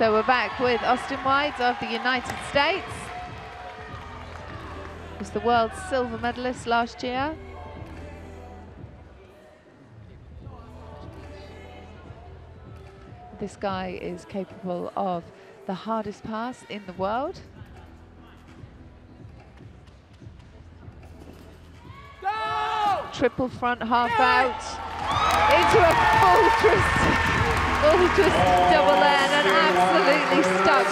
So we're back with Austin White of the United States. Was the world silver medalist last year. This guy is capable of the hardest pass in the world. Triple front half out into a full twist, full twist double Stuck.